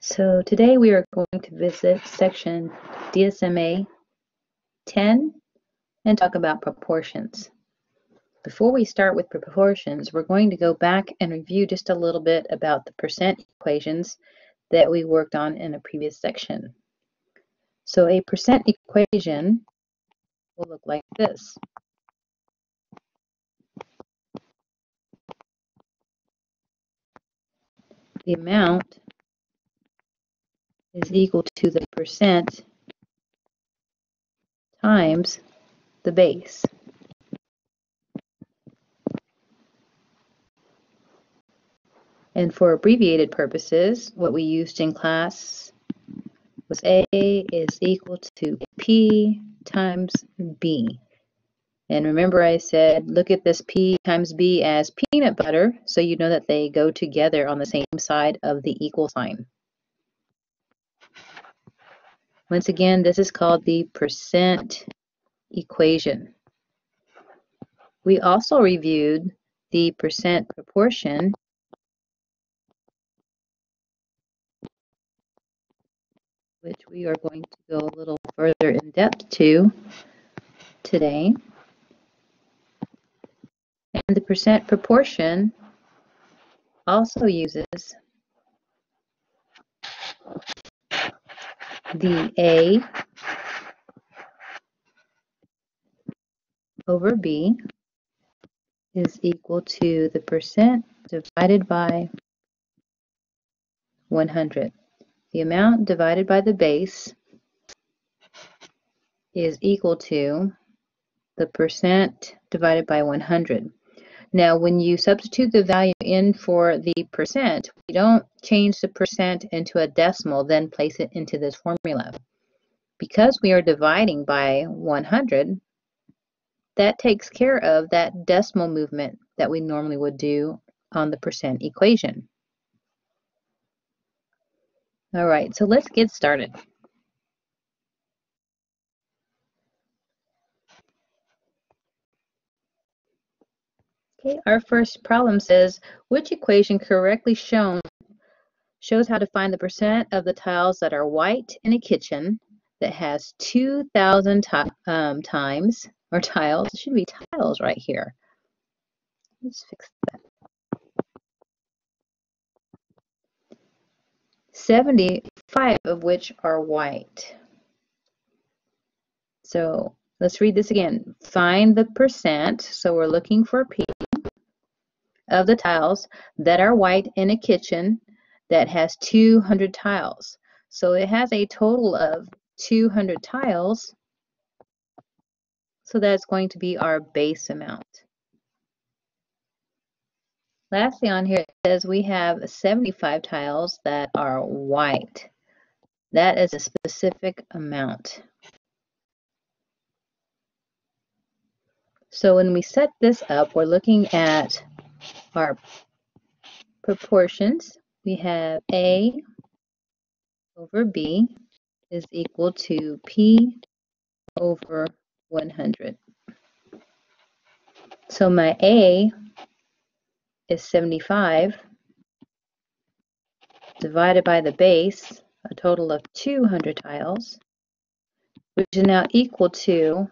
So today we are going to visit section DSMA 10 and talk about proportions. Before we start with proportions, we're going to go back and review just a little bit about the percent equations that we worked on in a previous section. So a percent equation will look like this. The amount is equal to the percent times the base. And for abbreviated purposes, what we used in class was A is equal to P times B. And remember I said, look at this P times B as peanut butter, so you know that they go together on the same side of the equal sign. Once again, this is called the percent equation. We also reviewed the percent proportion which we are going to go a little further in depth to today. And the percent proportion also uses the A over B is equal to the percent divided by 100. The amount divided by the base is equal to the percent divided by 100. Now, when you substitute the value in for the percent, we don't change the percent into a decimal, then place it into this formula. Because we are dividing by 100, that takes care of that decimal movement that we normally would do on the percent equation. All right, so let's get started. Our first problem says, which equation correctly shown shows how to find the percent of the tiles that are white in a kitchen that has 2,000 um, times, or tiles, it should be tiles right here. Let's fix that. 75 of which are white. So let's read this again. Find the percent, so we're looking for P of the tiles that are white in a kitchen that has 200 tiles. So it has a total of 200 tiles. So that's going to be our base amount. Lastly on here it says we have 75 tiles that are white. That is a specific amount. So when we set this up, we're looking at our proportions, we have A over B is equal to P over 100. So my A is 75 divided by the base, a total of 200 tiles, which is now equal to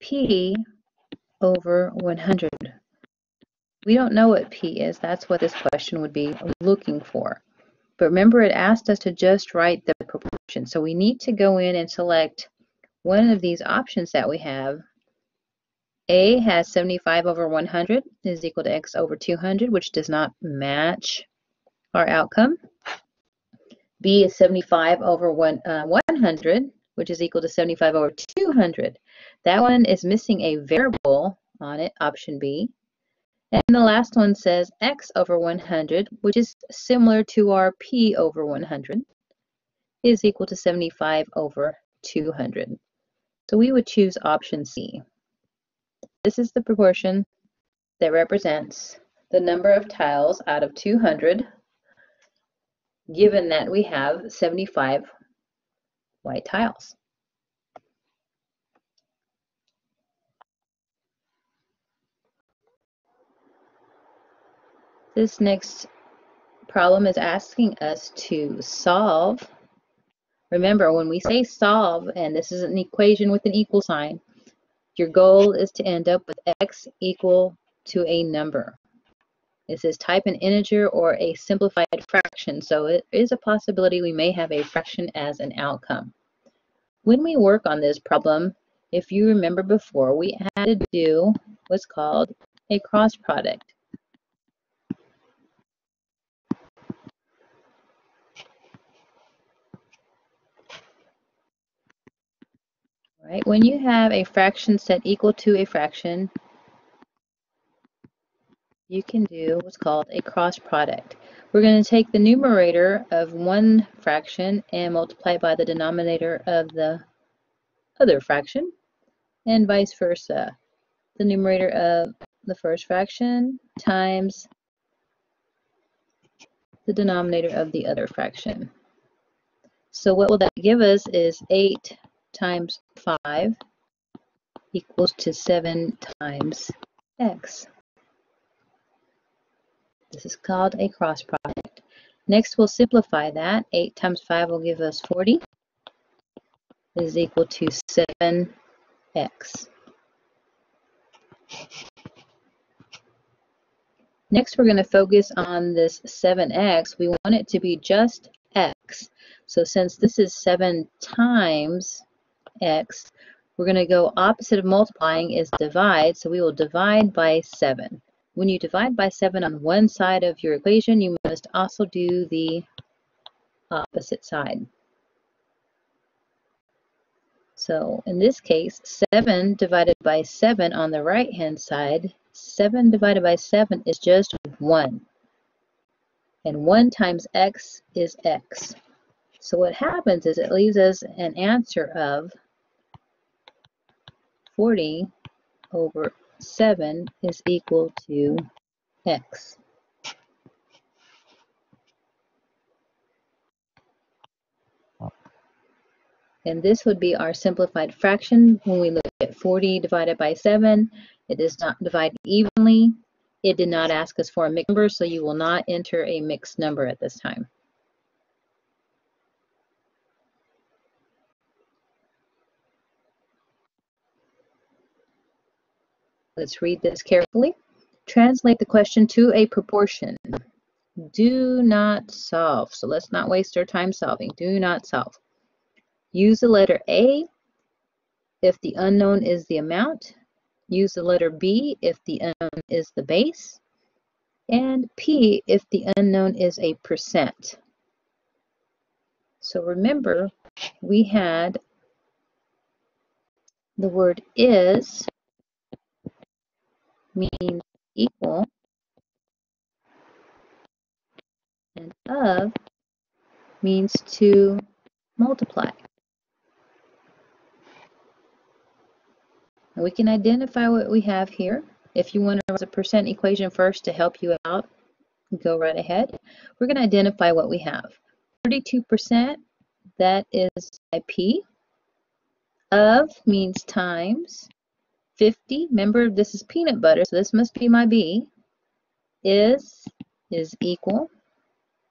P over 100. We don't know what P is. That's what this question would be looking for. But remember, it asked us to just write the proportion. So we need to go in and select one of these options that we have. A has 75 over 100 is equal to x over 200, which does not match our outcome. B is 75 over one, uh, 100, which is equal to 75 over 200. That one is missing a variable on it, option B. And the last one says x over 100, which is similar to our p over 100, is equal to 75 over 200. So we would choose option C. This is the proportion that represents the number of tiles out of 200, given that we have 75 white tiles. This next problem is asking us to solve. Remember, when we say solve, and this is an equation with an equal sign, your goal is to end up with x equal to a number. It says type an integer or a simplified fraction, so it is a possibility we may have a fraction as an outcome. When we work on this problem, if you remember before, we had to do what's called a cross product. Right? When you have a fraction set equal to a fraction, you can do what's called a cross product. We're going to take the numerator of one fraction and multiply by the denominator of the other fraction, and vice versa. The numerator of the first fraction times the denominator of the other fraction. So what will that give us is 8 times 5 equals to 7 times x. This is called a cross product. Next, we'll simplify that. 8 times 5 will give us 40. This is equal to 7x. Next, we're going to focus on this 7x. We want it to be just x. So since this is 7 times x, we're going to go opposite of multiplying is divide. So we will divide by 7. When you divide by 7 on one side of your equation, you must also do the opposite side. So in this case, 7 divided by 7 on the right hand side 7 divided by 7 is just 1. And 1 times x is x. So what happens is it leaves us an answer of 40 over 7 is equal to x. And this would be our simplified fraction when we look at 40 divided by 7 it does not divide evenly. It did not ask us for a mixed number, so you will not enter a mixed number at this time. Let's read this carefully. Translate the question to a proportion. Do not solve. So let's not waste our time solving. Do not solve. Use the letter A if the unknown is the amount. Use the letter B if the unknown is the base, and P if the unknown is a percent. So remember, we had the word is means equal, and of means to multiply. And we can identify what we have here. If you want to write a percent equation first to help you out, go right ahead. We're going to identify what we have. 32%, that is IP. Of means times. 50, remember this is peanut butter, so this must be my B. Is is equal.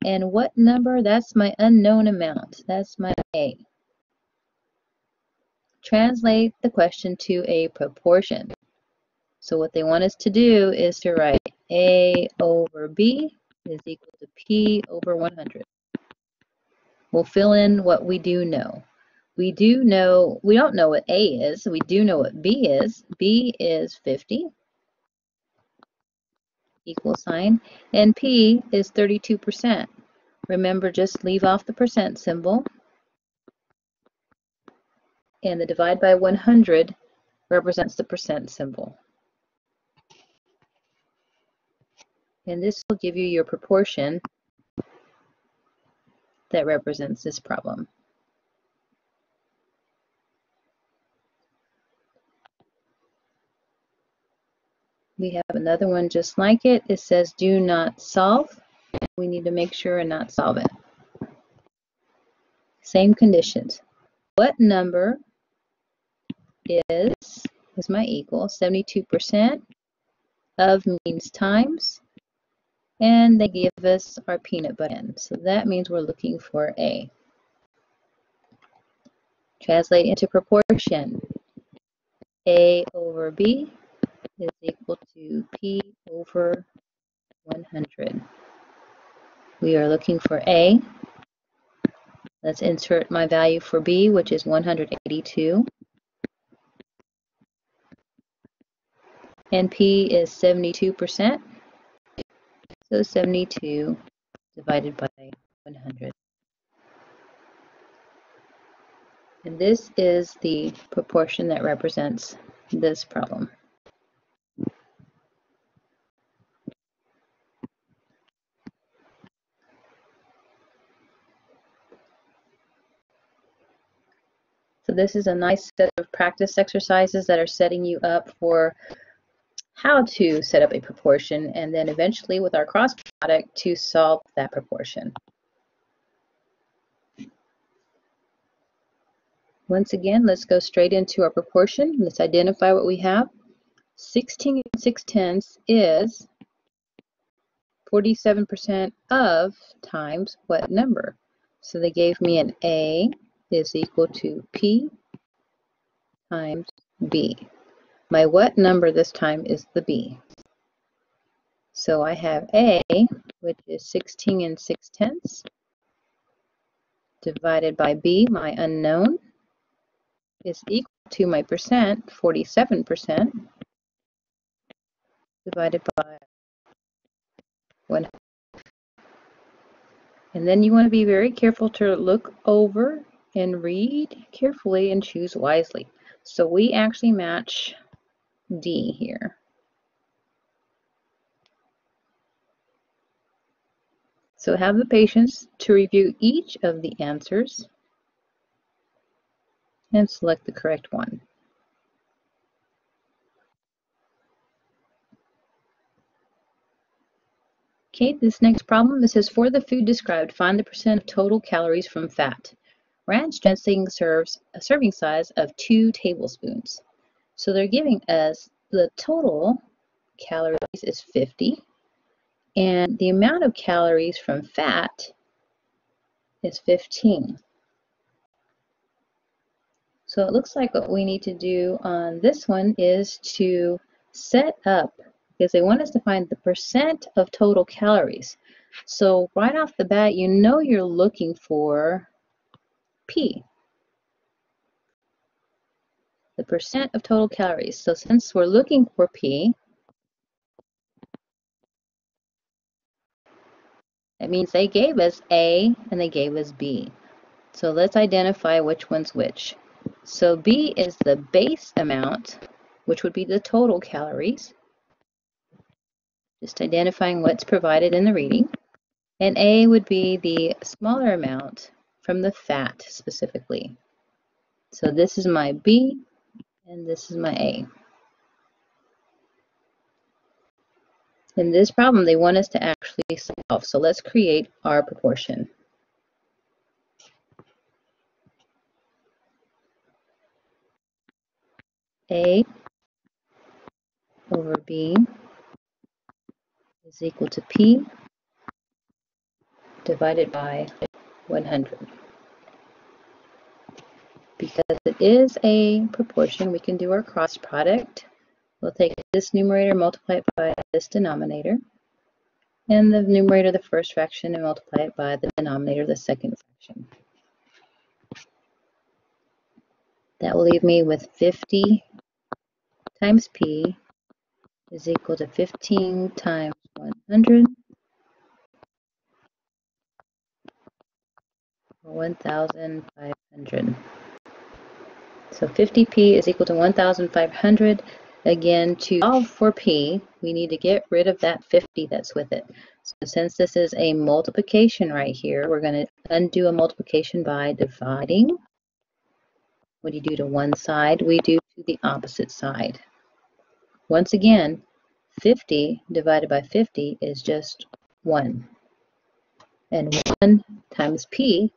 And what number? That's my unknown amount. That's my A. Translate the question to a proportion. So what they want us to do is to write A over B is equal to P over 100. We'll fill in what we do know. We do know, we don't know what A is, we do know what B is. B is 50, equal sign, and P is 32%. Remember, just leave off the percent symbol and the divide by 100 represents the percent symbol. And this will give you your proportion that represents this problem. We have another one just like it. It says do not solve. We need to make sure and not solve it. Same conditions. What number is, is my equal, 72% of means times and they give us our peanut butter. So that means we're looking for A. Translate into proportion. A over B is equal to P over 100. We are looking for A. Let's insert my value for B, which is 182. And P is 72%. So 72 divided by 100. And this is the proportion that represents this problem. So this is a nice set of practice exercises that are setting you up for how to set up a proportion and then eventually with our cross product to solve that proportion. Once again, let's go straight into our proportion. Let's identify what we have. 16 and 6 tenths is 47% of times what number? So they gave me an A is equal to P times B. My what number this time is the B. So I have A, which is 16 and 6 tenths, divided by B, my unknown, is equal to my percent, 47%, divided by 1. And then you want to be very careful to look over and read carefully and choose wisely. So we actually match D here. So have the patience to review each of the answers and select the correct one. Okay, this next problem, this says for the food described, find the percent of total calories from fat. Ranch dressing serves a serving size of two tablespoons. So they're giving us the total calories is 50 and the amount of calories from fat is 15. So it looks like what we need to do on this one is to set up, because they want us to find the percent of total calories. So right off the bat, you know you're looking for P, the percent of total calories. So since we're looking for P, that means they gave us A and they gave us B. So let's identify which one's which. So B is the base amount, which would be the total calories. Just identifying what's provided in the reading. And A would be the smaller amount from the fat specifically. So this is my B and this is my A. In this problem, they want us to actually solve. So let's create our proportion. A over B is equal to P divided by 100. Because it is a proportion, we can do our cross product. We'll take this numerator, multiply it by this denominator, and the numerator of the first fraction and multiply it by the denominator of the second fraction. That will leave me with 50 times P is equal to 15 times 100 or 1,500. So 50P is equal to 1,500. Again, to solve for P, we need to get rid of that 50 that's with it. So since this is a multiplication right here, we're going to undo a multiplication by dividing. What do you do to one side? We do to the opposite side. Once again, 50 divided by 50 is just 1. And 1 times p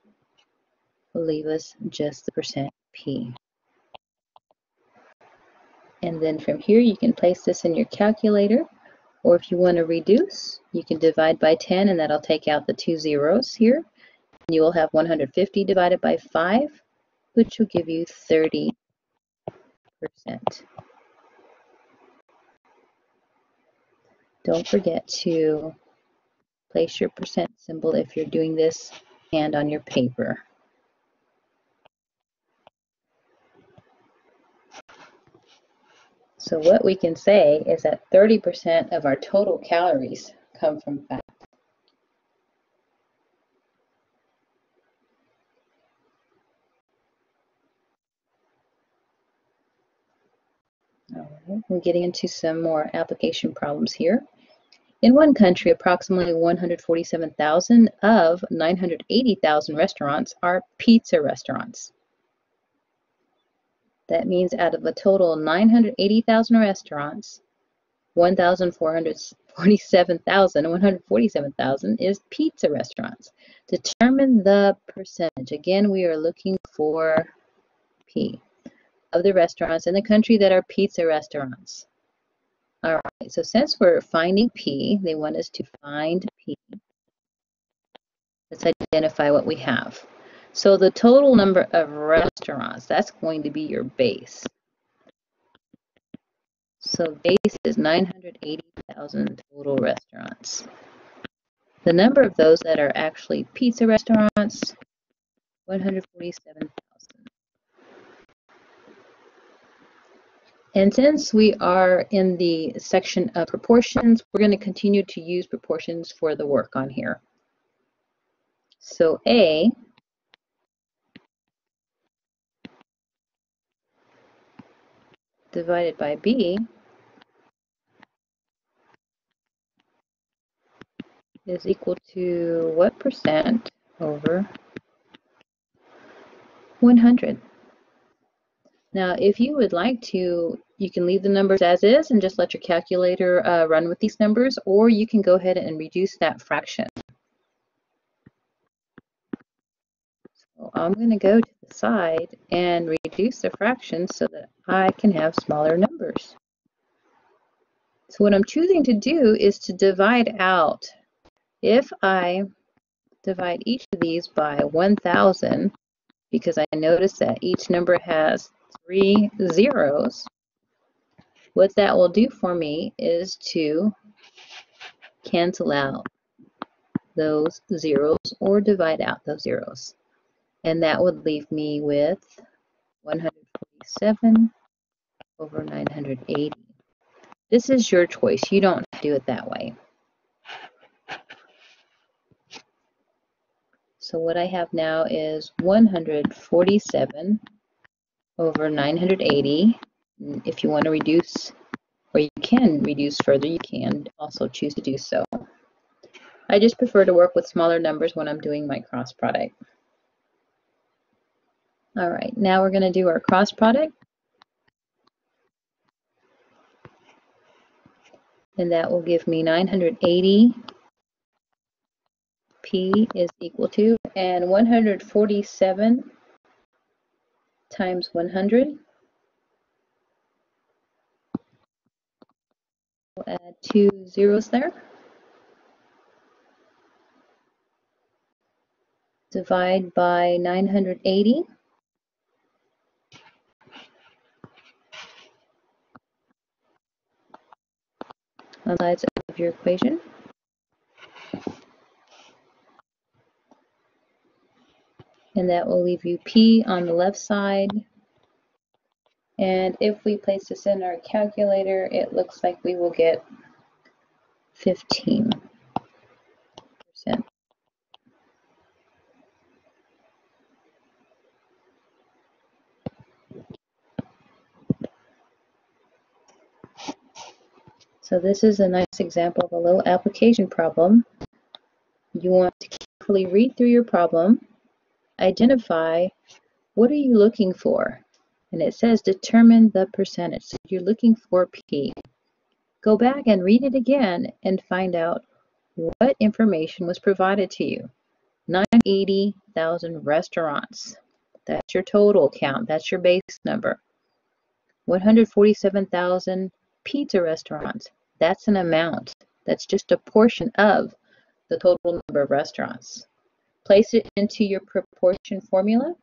will leave us just the percent p. And then from here you can place this in your calculator Or if you want to reduce, you can divide by 10 and that'll take out the two zeros here. And you will have 150 divided by 5, which will give you 30%. Don't forget to place your percent symbol if you're doing this and on your paper. So what we can say is that 30% of our total calories come from fat. We're getting into some more application problems here. In one country, approximately 147,000 of 980,000 restaurants are pizza restaurants. That means out of a total 980,000 restaurants, 1,447,000, 147,000 is pizza restaurants. Determine the percentage. Again, we are looking for P of the restaurants in the country that are pizza restaurants. All right, so since we're finding P, they want us to find P. Let's identify what we have. So the total number of restaurants, that's going to be your base. So base is 980,000 total restaurants. The number of those that are actually pizza restaurants, 147,000. And since we are in the section of proportions, we're going to continue to use proportions for the work on here. So A divided by b is equal to what percent over 100. Now, if you would like to, you can leave the numbers as is and just let your calculator uh, run with these numbers, or you can go ahead and reduce that fraction. I'm going to go to the side and reduce the fraction so that I can have smaller numbers. So what I'm choosing to do is to divide out. If I divide each of these by 1,000, because I notice that each number has three zeros, what that will do for me is to cancel out those zeros or divide out those zeros. And that would leave me with 147 over 980. This is your choice. You don't do it that way. So what I have now is 147 over 980. If you want to reduce, or you can reduce further, you can also choose to do so. I just prefer to work with smaller numbers when I'm doing my cross product. All right, now we're going to do our cross product. and that will give me 980 P is equal to, and 147 times 100. We'll add two zeros there. Divide by 980. On sides of your equation. And that will leave you P on the left side. And if we place this in our calculator, it looks like we will get 15%. So this is a nice example of a little application problem. You want to carefully read through your problem, identify what are you looking for? And it says determine the percentage. So you're looking for P. Go back and read it again and find out what information was provided to you. 980,000 restaurants. That's your total count. That's your base number. 147,000 pizza restaurants. That's an amount. That's just a portion of the total number of restaurants. Place it into your proportion formula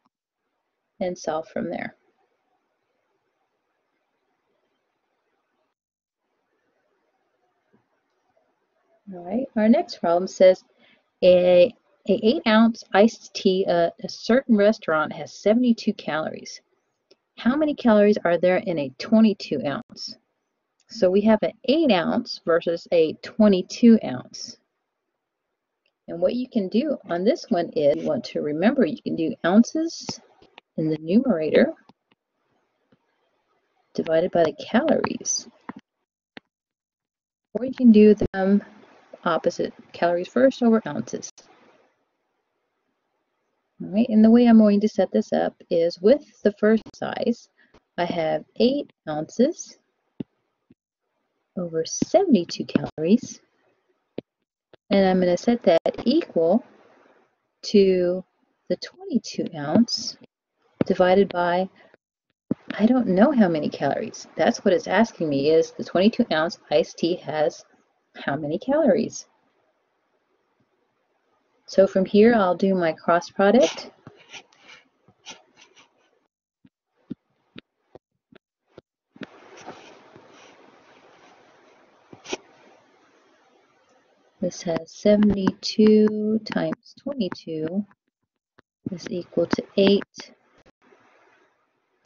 and solve from there. All right, our next problem says a, a 8 ounce iced tea at a certain restaurant has 72 calories. How many calories are there in a 22 ounce? So we have an 8 ounce versus a 22 ounce. And what you can do on this one is you want to remember you can do ounces in the numerator divided by the calories. Or you can do them opposite calories first over ounces. All right, and the way I'm going to set this up is with the first size, I have 8 ounces over 72 calories, and I'm going to set that equal to the 22 ounce divided by, I don't know how many calories. That's what it's asking me is the 22 ounce iced tea has how many calories. So from here, I'll do my cross product. This has 72 times 22 is equal to 8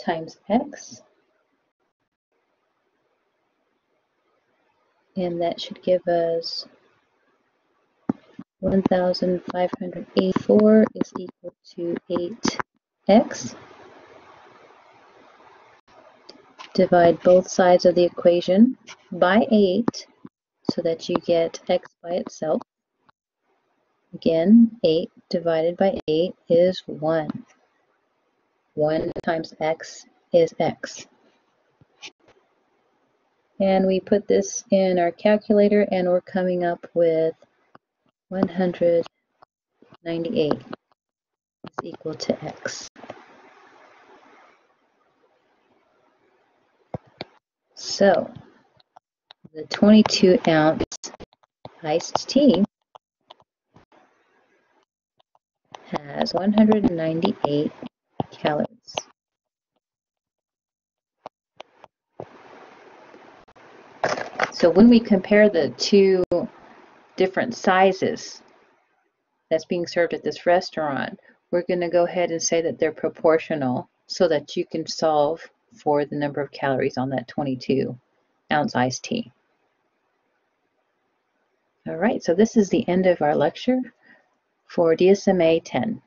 times x. and that should give us 1584 is equal to 8x. Divide both sides of the equation by 8 so that you get x by itself. Again, 8 divided by 8 is 1. 1 times x is x. And we put this in our calculator and we're coming up with 198 is equal to x. So the 22 ounce iced tea has 198 calories. So when we compare the two different sizes that's being served at this restaurant, we're going to go ahead and say that they're proportional so that you can solve for the number of calories on that 22 ounce iced tea. All right, so this is the end of our lecture for DSMA 10.